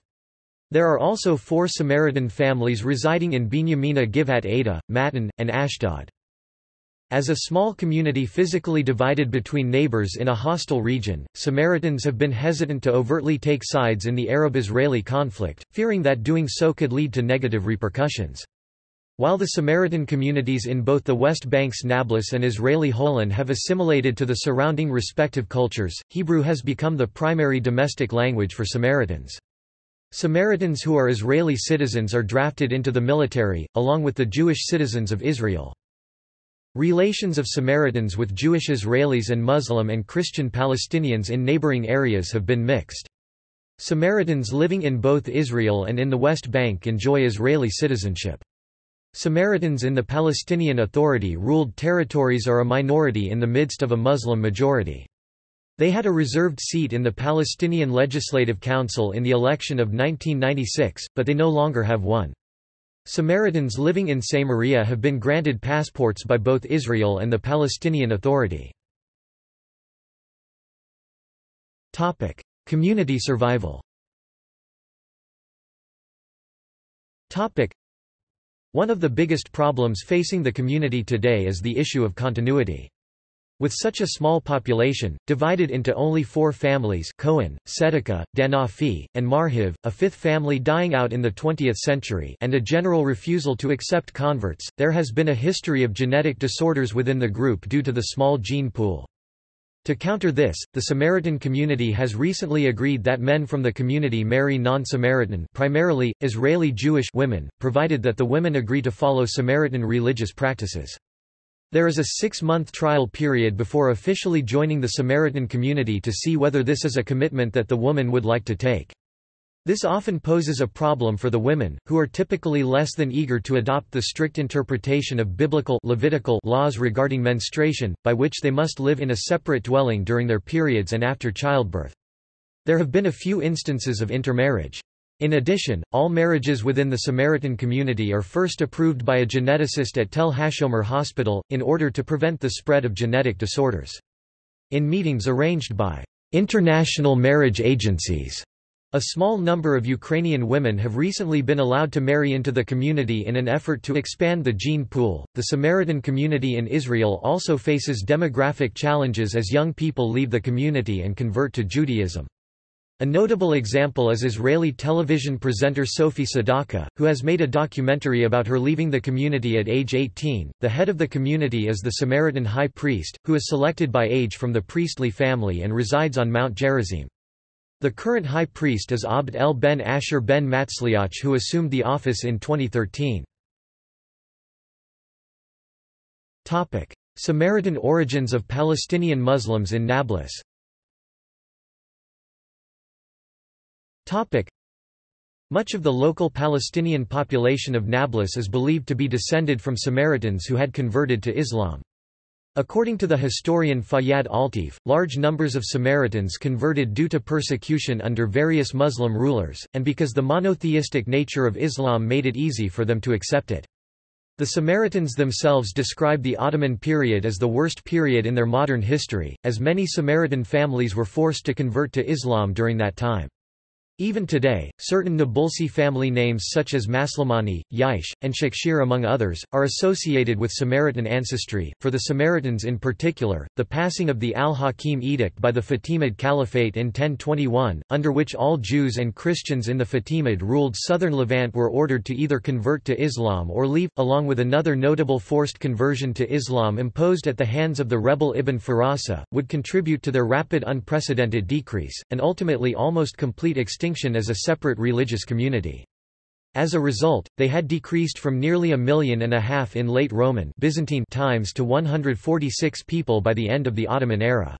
Speaker 1: There are also four Samaritan families residing in Binyamina Givat Ada, Matan, and Ashdod. As a small community physically divided between neighbors in a hostile region, Samaritans have been hesitant to overtly take sides in the Arab-Israeli conflict, fearing that doing so could lead to negative repercussions. While the Samaritan communities in both the West Bank's Nablus and Israeli Holon have assimilated to the surrounding respective cultures, Hebrew has become the primary domestic language for Samaritans. Samaritans who are Israeli citizens are drafted into the military, along with the Jewish citizens of Israel. Relations of Samaritans with Jewish Israelis and Muslim and Christian Palestinians in neighboring areas have been mixed. Samaritans living in both Israel and in the West Bank enjoy Israeli citizenship. Samaritans in the Palestinian Authority-ruled territories are a minority in the midst of a Muslim majority. They had a reserved seat in the Palestinian Legislative Council in the election of 1996, but they no longer have one. Samaritans living in Samaria have been granted passports by both Israel and the Palestinian Authority. Topic: Community survival Topic: One of the biggest problems facing the community today is the issue of continuity. With such a small population, divided into only four families Cohen, Tsedakah, Danafi, and Marhiv, a fifth family dying out in the 20th century and a general refusal to accept converts, there has been a history of genetic disorders within the group due to the small gene pool. To counter this, the Samaritan community has recently agreed that men from the community marry non-Samaritan primarily, Israeli Jewish women, provided that the women agree to follow Samaritan religious practices. There is a six-month trial period before officially joining the Samaritan community to see whether this is a commitment that the woman would like to take. This often poses a problem for the women, who are typically less than eager to adopt the strict interpretation of biblical Levitical laws regarding menstruation, by which they must live in a separate dwelling during their periods and after childbirth. There have been a few instances of intermarriage. In addition, all marriages within the Samaritan community are first approved by a geneticist at Tel Hashomer Hospital, in order to prevent the spread of genetic disorders. In meetings arranged by international marriage agencies, a small number of Ukrainian women have recently been allowed to marry into the community in an effort to expand the gene pool. The Samaritan community in Israel also faces demographic challenges as young people leave the community and convert to Judaism. A notable example is Israeli television presenter Sofi Tsedaka, who has made a documentary about her leaving the community at age 18. The head of the community is the Samaritan high priest, who is selected by age from the priestly family and resides on Mount Gerizim. The current high priest is Abd el ben Asher ben Matzliach who assumed the office in 2013. Samaritan origins of Palestinian Muslims in Nablus much of the local Palestinian population of Nablus is believed to be descended from Samaritans who had converted to Islam. According to the historian Fayyad Altif, large numbers of Samaritans converted due to persecution under various Muslim rulers, and because the monotheistic nature of Islam made it easy for them to accept it. The Samaritans themselves describe the Ottoman period as the worst period in their modern history, as many Samaritan families were forced to convert to Islam during that time. Even today, certain Nabulsi family names such as Maslamani, Yaish, and Shakshir among others, are associated with Samaritan ancestry. For the Samaritans in particular, the passing of the Al-Hakim Edict by the Fatimid Caliphate in 1021, under which all Jews and Christians in the Fatimid-ruled southern Levant were ordered to either convert to Islam or leave, along with another notable forced conversion to Islam imposed at the hands of the rebel Ibn Firasa, would contribute to their rapid unprecedented decrease, and ultimately almost complete extinction distinction as a separate religious community. As a result, they had decreased from nearly a million and a half in late Roman Byzantine times to 146 people by the end of the Ottoman era.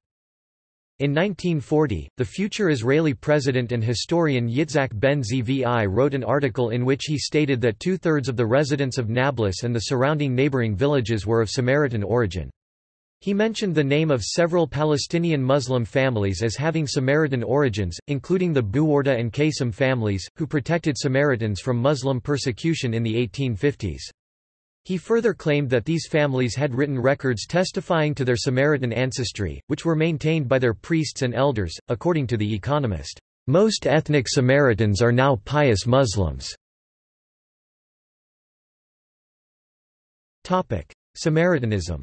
Speaker 1: In 1940, the future Israeli president and historian Yitzhak ben Zvi wrote an article in which he stated that two-thirds of the residents of Nablus and the surrounding neighboring villages were of Samaritan origin. He mentioned the name of several Palestinian Muslim families as having Samaritan origins, including the Buwarda and Qasim families, who protected Samaritans from Muslim persecution in the 1850s. He further claimed that these families had written records testifying to their Samaritan ancestry, which were maintained by their priests and elders. According to The Economist, most ethnic Samaritans are now pious Muslims. Samaritanism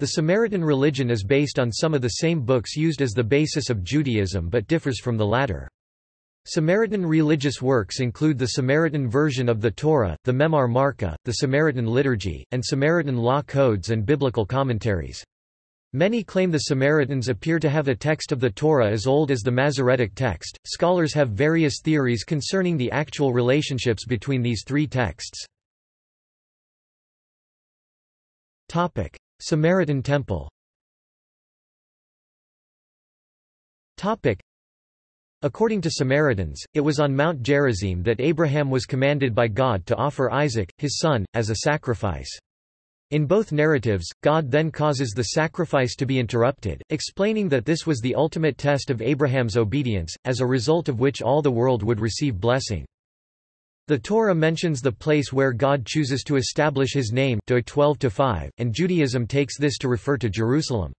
Speaker 1: The Samaritan religion is based on some of the same books used as the basis of Judaism but differs from the latter. Samaritan religious works include the Samaritan version of the Torah, the Memar Marka, the Samaritan liturgy, and Samaritan law codes and biblical commentaries. Many claim the Samaritans appear to have a text of the Torah as old as the Masoretic text. Scholars have various theories concerning the actual relationships between these three texts. Topic: Samaritan Temple. Topic: According to Samaritans, it was on Mount Gerizim that Abraham was commanded by God to offer Isaac, his son, as a sacrifice. In both narratives, God then causes the sacrifice to be interrupted, explaining that this was the ultimate test of Abraham's obedience, as a result of which all the world would receive blessing. The Torah mentions the place where God chooses to establish his name 12 and Judaism takes this to refer to Jerusalem.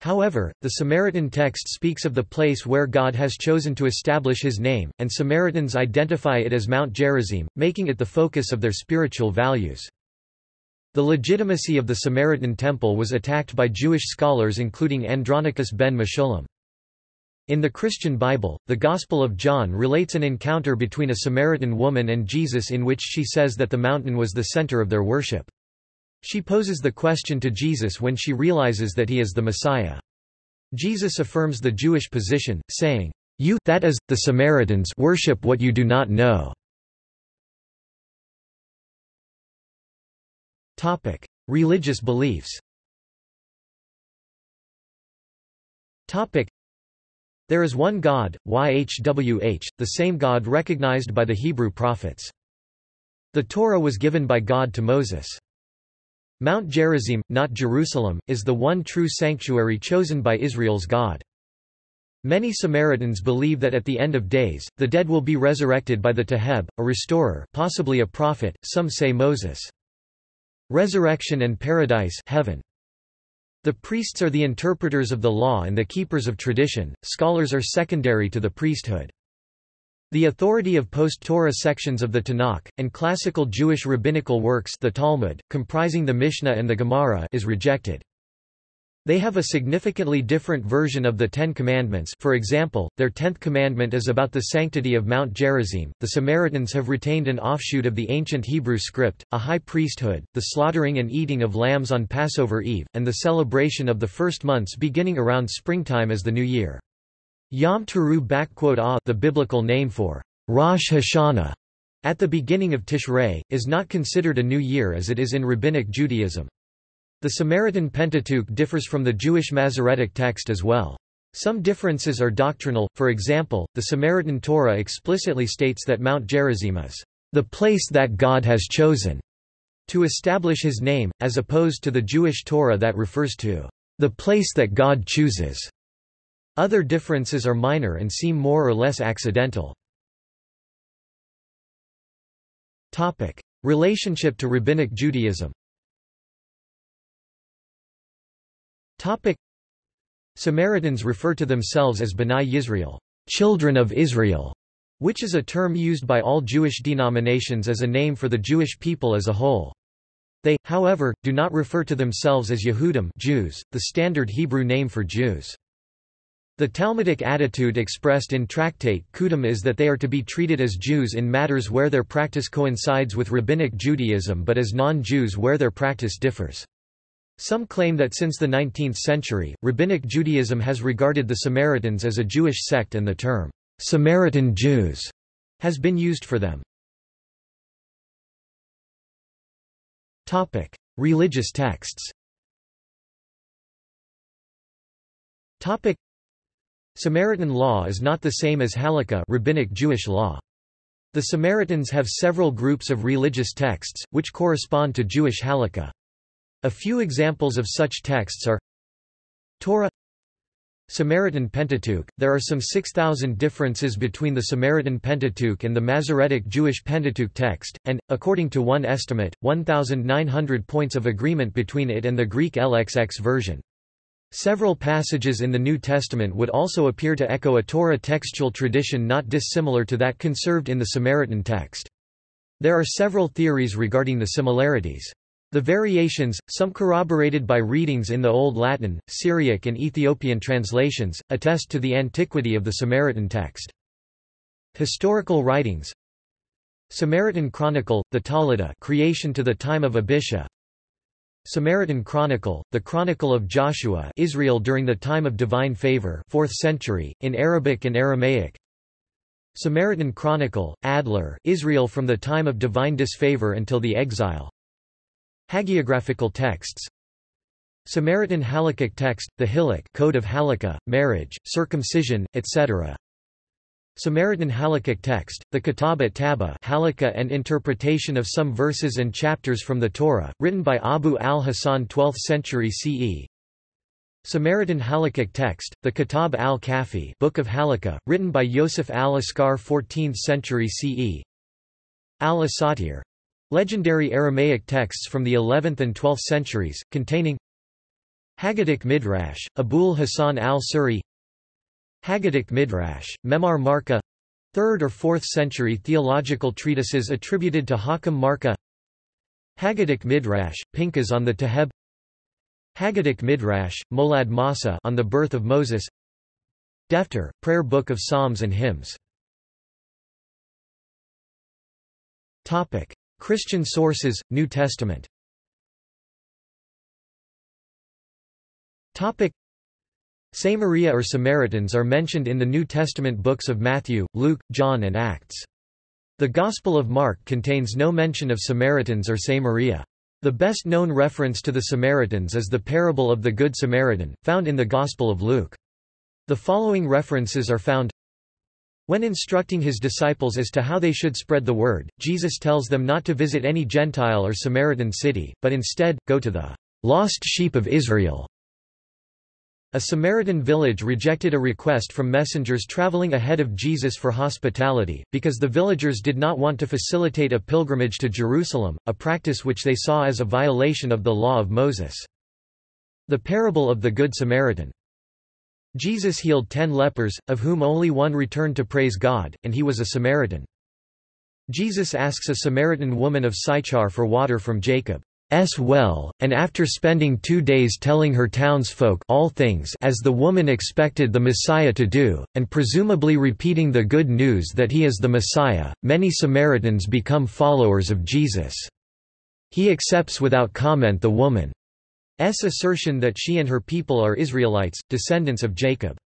Speaker 1: However, the Samaritan text speaks of the place where God has chosen to establish his name, and Samaritans identify it as Mount Gerizim, making it the focus of their spiritual values. The legitimacy of the Samaritan temple was attacked by Jewish scholars including Andronicus ben Meshullam. In the Christian Bible, the Gospel of John relates an encounter between a Samaritan woman and Jesus in which she says that the mountain was the center of their worship. She poses the question to Jesus when she realizes that he is the Messiah. Jesus affirms the Jewish position, saying, You that is, the Samaritans worship what you do not know. Topic: Religious beliefs. Topic: There is one God, YHWH, the same God recognized by the Hebrew prophets. The Torah was given by God to Moses. Mount Gerizim, not Jerusalem, is the one true sanctuary chosen by Israel's God. Many Samaritans believe that at the end of days, the dead will be resurrected by the Taheb, a restorer possibly a prophet, some say Moses. Resurrection and paradise heaven. The priests are the interpreters of the law and the keepers of tradition, scholars are secondary to the priesthood. The authority of post-Torah sections of the Tanakh, and classical Jewish rabbinical works the Talmud, comprising the Mishnah and the Gemara is rejected. They have a significantly different version of the Ten Commandments for example, their tenth commandment is about the sanctity of Mount Gerizim. The Samaritans have retained an offshoot of the ancient Hebrew script, a high priesthood, the slaughtering and eating of lambs on Passover Eve, and the celebration of the first months beginning around springtime as the new year. Yom Teruah the biblical name for Rosh Hashanah at the beginning of Tishrei, is not considered a new year as it is in Rabbinic Judaism. The Samaritan Pentateuch differs from the Jewish Masoretic text as well. Some differences are doctrinal, for example, the Samaritan Torah explicitly states that Mount Gerizim is the place that God has chosen to establish his name, as opposed to the Jewish Torah that refers to the place that God chooses. Other differences are minor and seem more or less accidental. Relationship to Rabbinic Judaism. Samaritans refer to themselves as B'nai Yisrael, children of Israel, which is a term used by all Jewish denominations as a name for the Jewish people as a whole. They, however, do not refer to themselves as Yehudim Jews, the standard Hebrew name for Jews. The Talmudic attitude expressed in Tractate Kutim is that they are to be treated as Jews in matters where their practice coincides with Rabbinic Judaism but as non-Jews where their practice differs. Some claim that since the 19th century, Rabbinic Judaism has regarded the Samaritans as a Jewish sect and the term, Samaritan Jews, has been used for them. Religious texts Samaritan law is not the same as Halakha rabbinic Jewish law. The Samaritans have several groups of religious texts, which correspond to Jewish Halakha. A few examples of such texts are Torah Samaritan Pentateuch There are some 6,000 differences between the Samaritan Pentateuch and the Masoretic Jewish Pentateuch text, and, according to one estimate, 1,900 points of agreement between it and the Greek LXX version. Several passages in the New Testament would also appear to echo a Torah textual tradition not dissimilar to that conserved in the Samaritan text. There are several theories regarding the similarities. The variations, some corroborated by readings in the Old Latin, Syriac and Ethiopian translations, attest to the antiquity of the Samaritan text. Historical writings. Samaritan Chronicle, the Toledot creation to the time of Abisha. Samaritan Chronicle, the Chronicle of Joshua Israel during the time of divine favor 4th century, in Arabic and Aramaic. Samaritan Chronicle, Adler Israel from the time of divine disfavor until the exile Hagiographical texts Samaritan Halakhic text, the Hilak Code of Halakha, marriage, circumcision, etc. Samaritan Halakhic text, the Kitab at Taba Halakha and interpretation of some verses and chapters from the Torah, written by Abu al-Hasan 12th century CE. Samaritan Halakhic text, the Kitab al-Kafi Book of Halakha, written by Yosef al-Askar 14th century CE. Al-Asatir. Legendary Aramaic texts from the 11th and 12th centuries, containing Haggadic Midrash, Abul Hasan al-Suri Haggadic Midrash, Memar Marka 3rd or 4th century theological treatises attributed to Hakam Marka Haggadic Midrash, Pinchas on the Taheb Haggadic Midrash, Molad Masa on the birth of Moses Defter, Prayer Book of Psalms and Hymns Topic. Christian sources, New Testament Samaria or Samaritans are mentioned in the New Testament books of Matthew, Luke, John and Acts. The Gospel of Mark contains no mention of Samaritans or Samaria. The best known reference to the Samaritans is the parable of the Good Samaritan, found in the Gospel of Luke. The following references are found when instructing his disciples as to how they should spread the word, Jesus tells them not to visit any Gentile or Samaritan city, but instead, go to the lost sheep of Israel. A Samaritan village rejected a request from messengers traveling ahead of Jesus for hospitality, because the villagers did not want to facilitate a pilgrimage to Jerusalem, a practice which they saw as a violation of the law of Moses. The parable of the Good Samaritan Jesus healed ten lepers, of whom only one returned to praise God, and he was a Samaritan. Jesus asks a Samaritan woman of Sychar for water from Jacob's well, and after spending two days telling her townsfolk all things as the woman expected the Messiah to do, and presumably repeating the good news that he is the Messiah, many Samaritans become followers of Jesus. He accepts without comment the woman. S assertion that she and her people are Israelites, descendants of Jacob.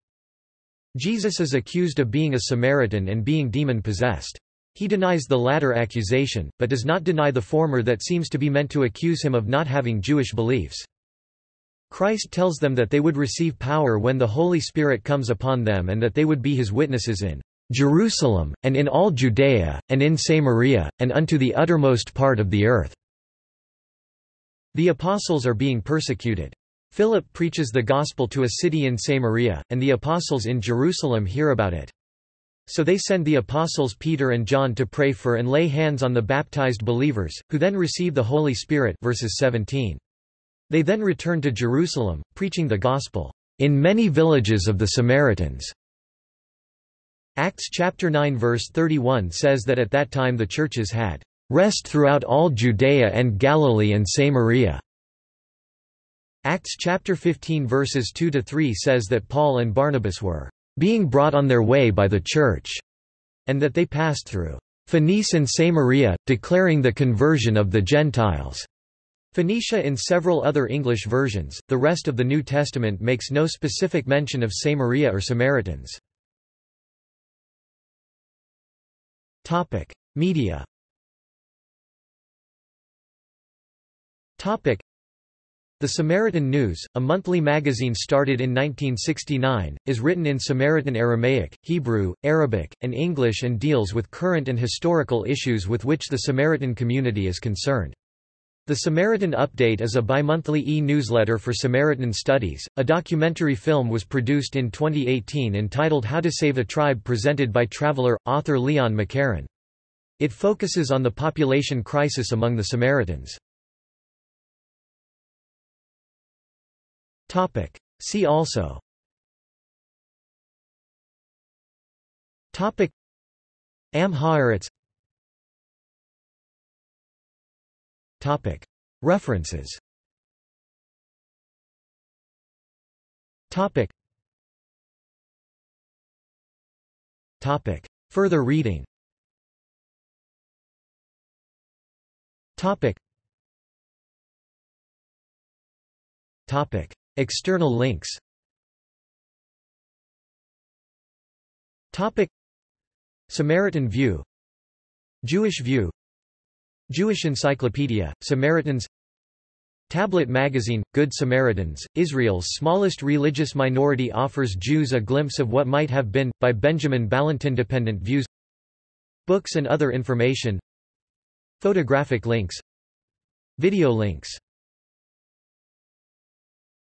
Speaker 1: Jesus is accused of being a Samaritan and being demon-possessed. He denies the latter accusation, but does not deny the former that seems to be meant to accuse him of not having Jewish beliefs. Christ tells them that they would receive power when the Holy Spirit comes upon them and that they would be his witnesses in Jerusalem, and in all Judea, and in Samaria, and unto the uttermost part of the earth. The apostles are being persecuted. Philip preaches the gospel to a city in Samaria, and the apostles in Jerusalem hear about it. So they send the apostles Peter and John to pray for and lay hands on the baptized believers, who then receive the Holy Spirit verses 17. They then return to Jerusalem, preaching the gospel in many villages of the Samaritans. Acts chapter 9 verse 31 says that at that time the churches had rest throughout all Judea and Galilee and Samaria. Acts chapter 15 verses 2 to 3 says that Paul and Barnabas were being brought on their way by the church, and that they passed through Phoenice and Samaria, declaring the conversion of the Gentiles. Phoenicia in several other English versions, the rest of the New Testament makes no specific mention of Samaria or Samaritans. Media Topic. The Samaritan News, a monthly magazine started in 1969, is written in Samaritan Aramaic, Hebrew, Arabic, and English and deals with current and historical issues with which the Samaritan community is concerned. The Samaritan Update is a bimonthly e-newsletter for Samaritan studies. A documentary film was produced in 2018 entitled How to Save a Tribe presented by traveler, author Leon McCarron. It focuses on the population crisis among the Samaritans. Topic. See also. Topic. Topic. References. Topic. Topic. Further reading. Topic. Topic External links. Topic. Samaritan View. Jewish View. Jewish Encyclopedia, Samaritans. Tablet Magazine, Good Samaritans, Israel's smallest religious minority offers Jews a glimpse of what might have been, by Benjamin Ballantine Dependent Views. Books and other information. Photographic links. Video links